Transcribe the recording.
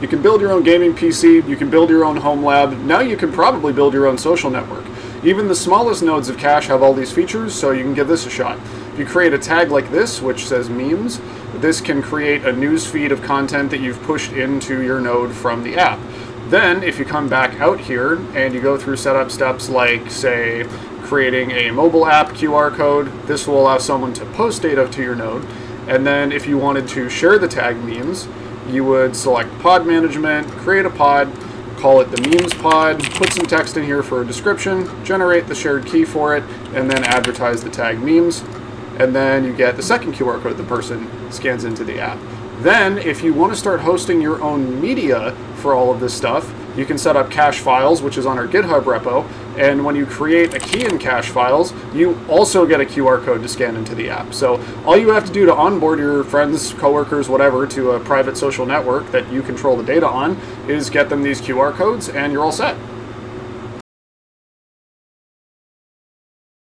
You can build your own gaming PC, you can build your own home lab, now you can probably build your own social network. Even the smallest nodes of Kash have all these features, so you can give this a shot. If you create a tag like this, which says memes, this can create a news feed of content that you've pushed into your node from the app. Then, if you come back out here and you go through setup steps like, say, creating a mobile app QR code, this will allow someone to post data to your node. And then, if you wanted to share the tag memes, you would select pod management, create a pod, call it the memes pod, put some text in here for a description, generate the shared key for it, and then advertise the tag memes. And then you get the second QR code the person scans into the app. Then, if you want to start hosting your own media for all of this stuff, you can set up Kash files, which is on our GitHub repo. And when you create a key in Kash files, you also get a QR code to scan into the app. So all you have to do to onboard your friends, coworkers, whatever, to a private social network that you control the data on is get them these QR codes, and you're all set.